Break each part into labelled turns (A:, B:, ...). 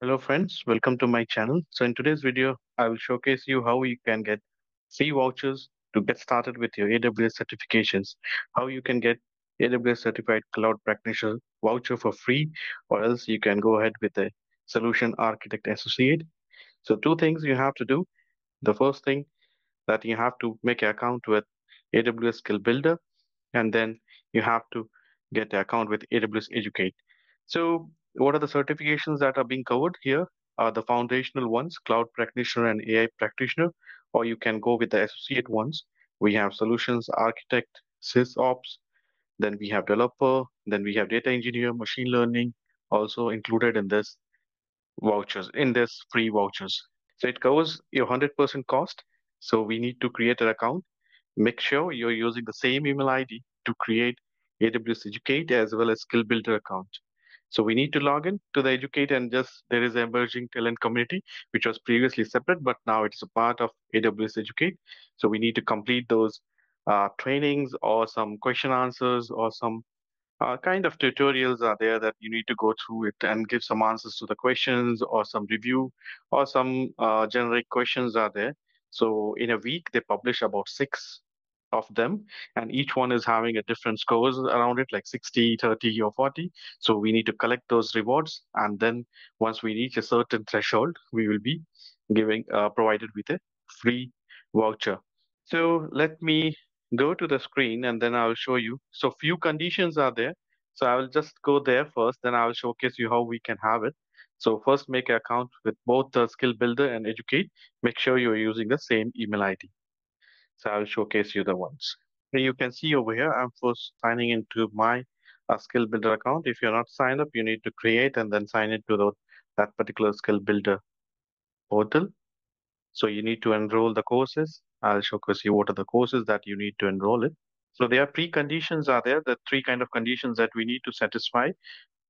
A: Hello friends, welcome to my channel. So in today's video, I will showcase you how you can get free vouchers to get started with your AWS certifications, how you can get AWS certified cloud practitioner voucher for free, or else you can go ahead with a solution architect associate. So two things you have to do. The first thing that you have to make an account with AWS Skill Builder, and then you have to get an account with AWS Educate. So what are the certifications that are being covered here? Are the foundational ones, Cloud Practitioner and AI Practitioner, or you can go with the associate ones. We have Solutions Architect, SysOps, then we have Developer, then we have Data Engineer, Machine Learning, also included in this vouchers, in this free vouchers. So it covers your 100% cost. So we need to create an account. Make sure you're using the same email ID to create AWS Educate as well as Skill Builder account. So we need to log in to the Educate and just there is an emerging talent community, which was previously separate, but now it's a part of AWS Educate. So we need to complete those uh, trainings or some question answers or some uh, kind of tutorials are there that you need to go through it and give some answers to the questions or some review or some uh, generic questions are there. So in a week, they publish about six of them and each one is having a different scores around it like 60 30 or 40 so we need to collect those rewards and then once we reach a certain threshold we will be giving uh, provided with a free voucher so let me go to the screen and then I'll show you. So few conditions are there. So I will just go there first, then I will showcase you how we can have it. So first make an account with both the skill builder and educate. Make sure you're using the same email ID. So I'll showcase you the ones. You can see over here, I'm first signing into my uh, skill builder account. If you're not signed up, you need to create and then sign into the, that particular skill builder portal. So you need to enroll the courses. I'll showcase you what are the courses that you need to enroll in. So there are preconditions are there, the three kind of conditions that we need to satisfy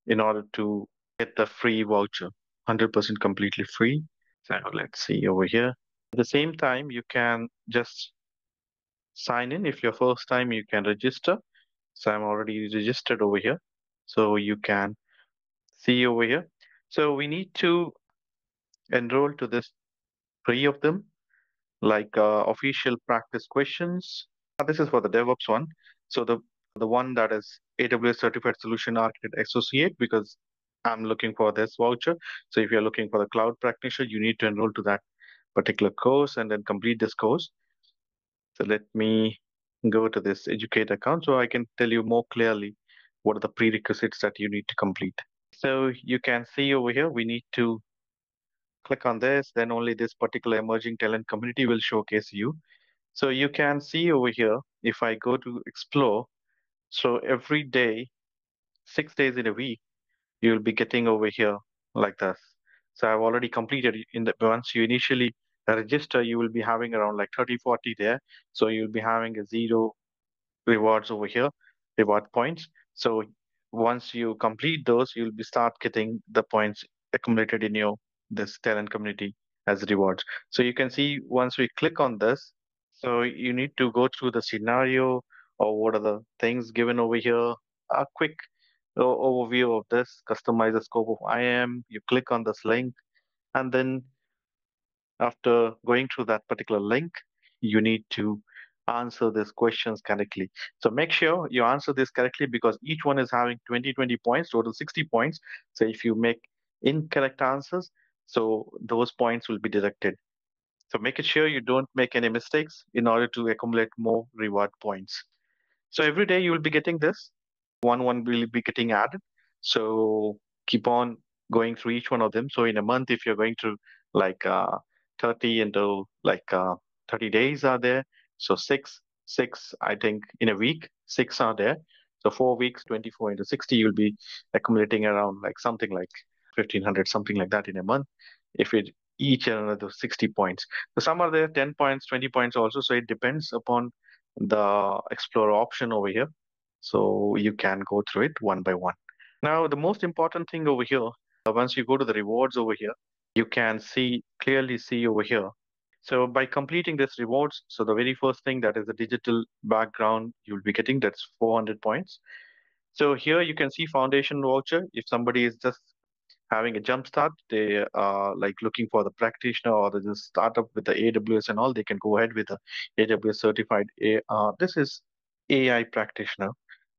A: in order to get the free voucher, 100% completely free. So let's see over here. At the same time, you can just sign in. If your first time, you can register. So I'm already registered over here. So you can see over here. So we need to enroll to this three of them, like uh, official practice questions. Uh, this is for the DevOps one. So the the one that is AWS Certified Solution Architect Associate, because I'm looking for this voucher. So if you're looking for the cloud practitioner, you need to enroll to that particular course and then complete this course. So let me go to this educate account so I can tell you more clearly what are the prerequisites that you need to complete. So you can see over here, we need to click on this, then only this particular emerging talent community will showcase you. So you can see over here, if I go to explore, so every day, six days in a week, you'll be getting over here like this. So I've already completed in the once you initially register, you will be having around like 30, 40 there. So you'll be having a zero rewards over here, reward points. So once you complete those, you'll be start getting the points accumulated in your this talent community as rewards. So you can see once we click on this, so you need to go through the scenario or what are the things given over here. A quick overview of this, customize the scope of IAM. You click on this link and then after going through that particular link, you need to answer these questions correctly. So make sure you answer this correctly because each one is having 20, 20 points, total 60 points. So if you make incorrect answers, so those points will be deducted. So make sure you don't make any mistakes in order to accumulate more reward points. So every day you will be getting this. One one will be getting added. So keep on going through each one of them. So in a month, if you're going to like uh, 30 into like uh, 30 days are there. So six, six, I think in a week, six are there. So four weeks, 24 into 60, you'll be accumulating around like something like 1500 something like that in a month if it each another 60 points so some are there 10 points 20 points also so it depends upon the explorer option over here so you can go through it one by one now the most important thing over here uh, once you go to the rewards over here you can see clearly see over here so by completing this rewards so the very first thing that is the digital background you'll be getting that's 400 points so here you can see foundation voucher if somebody is just having a jump start, they are like looking for the practitioner or they just start up with the AWS and all, they can go ahead with the AWS certified. Uh, this is AI practitioner.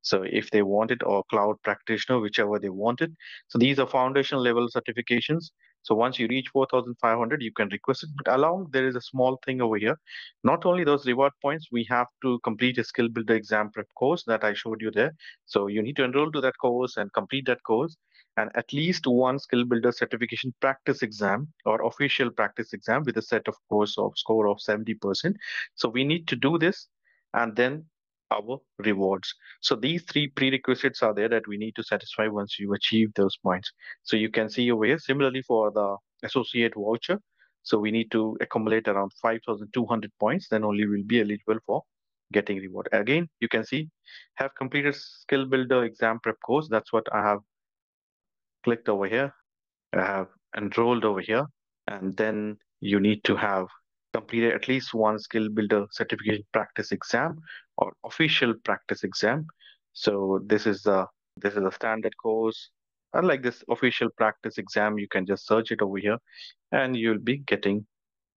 A: So if they want it or cloud practitioner, whichever they want it. So these are foundation level certifications. So once you reach 4,500, you can request it. But along, there is a small thing over here. Not only those reward points, we have to complete a skill builder exam prep course that I showed you there. So you need to enroll to that course and complete that course and at least one skill builder certification practice exam or official practice exam with a set of course of score of 70%. So we need to do this and then our rewards. So these three prerequisites are there that we need to satisfy once you achieve those points. So you can see over here, similarly for the associate voucher. So we need to accumulate around 5,200 points, then only we'll be eligible for getting reward. Again, you can see have completed skill builder exam prep course. That's what I have clicked over here. I have enrolled over here. And then you need to have completed at least one skill builder certification practice exam or official practice exam. So this is the this is a standard course. Unlike this official practice exam, you can just search it over here and you'll be getting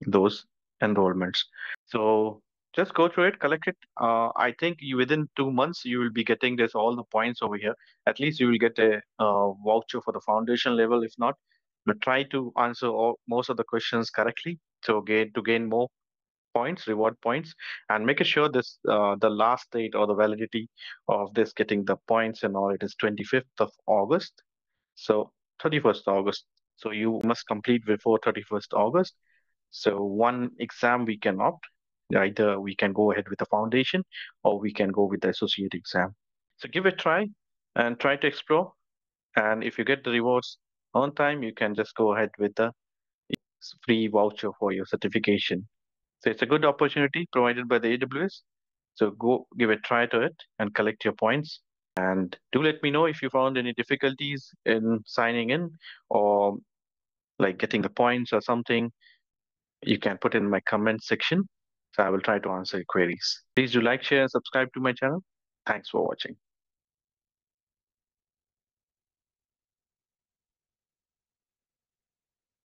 A: those enrollments. So just go through it, collect it. Uh, I think you, within two months you will be getting this all the points over here. At least you will get a uh, voucher for the foundation level. If not, but try to answer all, most of the questions correctly to gain to gain more points, reward points, and make sure this uh, the last date or the validity of this getting the points and all it is 25th of August. So 31st August. So you must complete before 31st August. So one exam we can opt. Either we can go ahead with the foundation or we can go with the associate exam. So give it a try and try to explore. And if you get the rewards on time, you can just go ahead with the free voucher for your certification. So it's a good opportunity provided by the AWS. So go give a try to it and collect your points. And do let me know if you found any difficulties in signing in or like getting the points or something. You can put in my comment section. So I will try to answer your queries. Please do like, share, and subscribe to my channel. Thanks for watching.